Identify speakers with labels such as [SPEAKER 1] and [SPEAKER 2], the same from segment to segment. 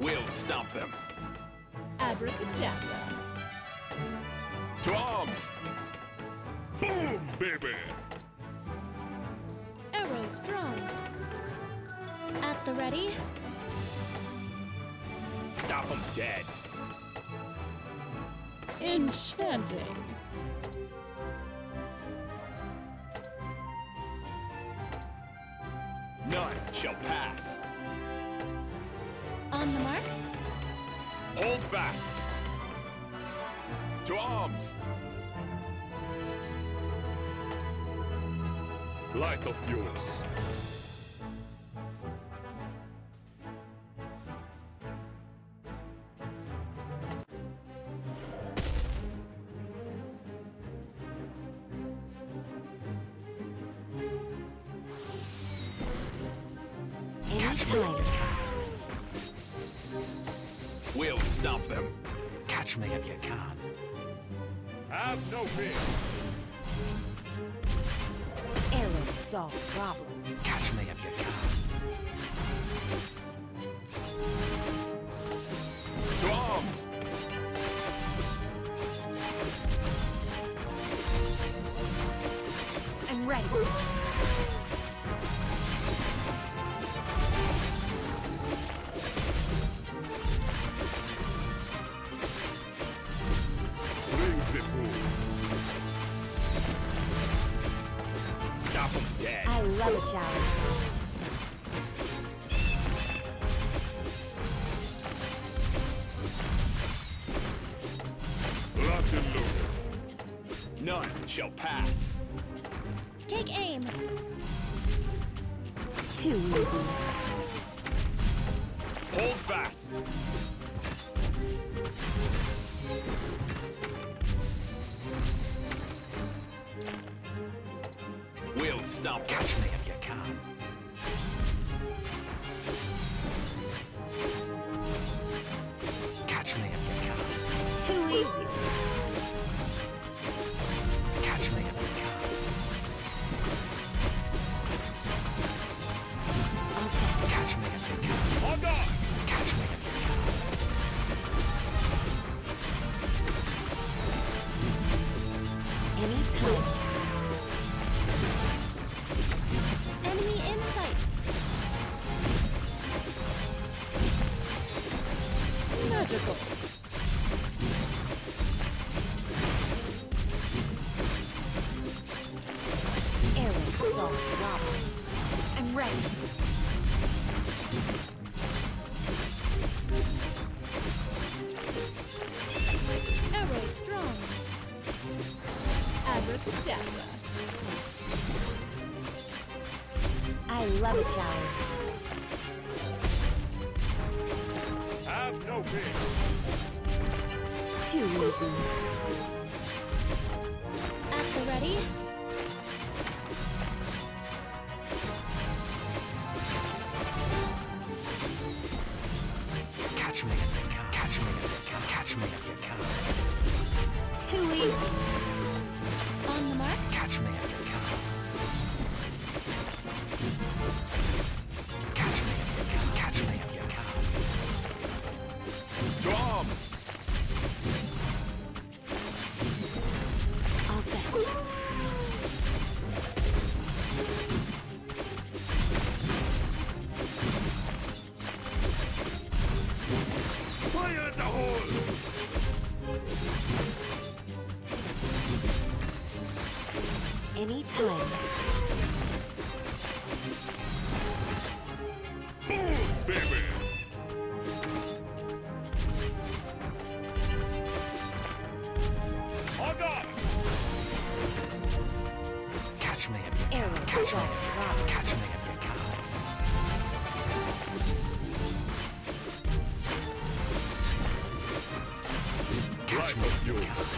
[SPEAKER 1] We'll stop them.
[SPEAKER 2] Abracadabra.
[SPEAKER 1] To arms!
[SPEAKER 3] Boom, baby!
[SPEAKER 2] Arrows drawn. At the ready.
[SPEAKER 1] Stop them dead.
[SPEAKER 2] Enchanting.
[SPEAKER 1] None shall pass.
[SPEAKER 2] On the mark.
[SPEAKER 1] Hold fast. To arms!
[SPEAKER 3] Light of yours.
[SPEAKER 4] Anytime.
[SPEAKER 1] We'll them.
[SPEAKER 5] Catch me if you can.
[SPEAKER 3] Have no fear.
[SPEAKER 4] Arrows solve problems.
[SPEAKER 5] Catch me if you can.
[SPEAKER 1] To arms!
[SPEAKER 4] I'm ready. I love a challenge.
[SPEAKER 3] Lock and load.
[SPEAKER 1] None shall pass.
[SPEAKER 2] Take aim.
[SPEAKER 4] Too easy.
[SPEAKER 1] Hold fast. We'll stomp them.
[SPEAKER 5] Catch me
[SPEAKER 4] ready.
[SPEAKER 2] Arrows drawn. Abracadabra.
[SPEAKER 4] I love a challenge.
[SPEAKER 3] Have no fear.
[SPEAKER 4] Too easy.
[SPEAKER 2] At the ready.
[SPEAKER 5] Catch me if you can.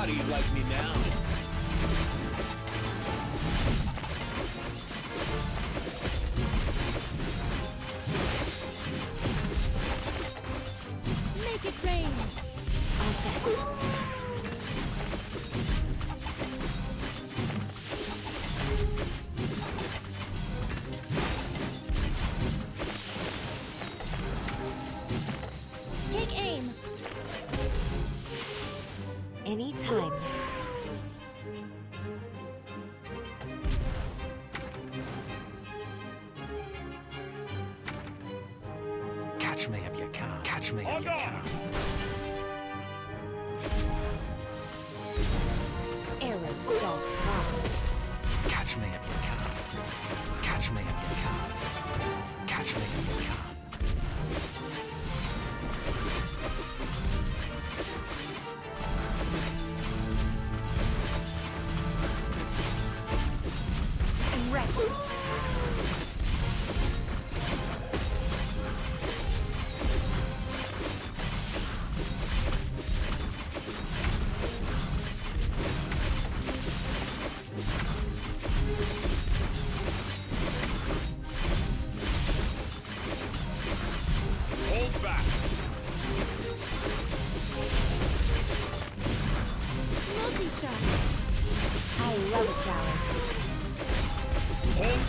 [SPEAKER 1] How do you like me now?
[SPEAKER 4] Make it rain.
[SPEAKER 2] All set.
[SPEAKER 1] any
[SPEAKER 4] time.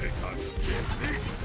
[SPEAKER 4] They can't